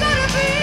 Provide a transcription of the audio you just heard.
gotta be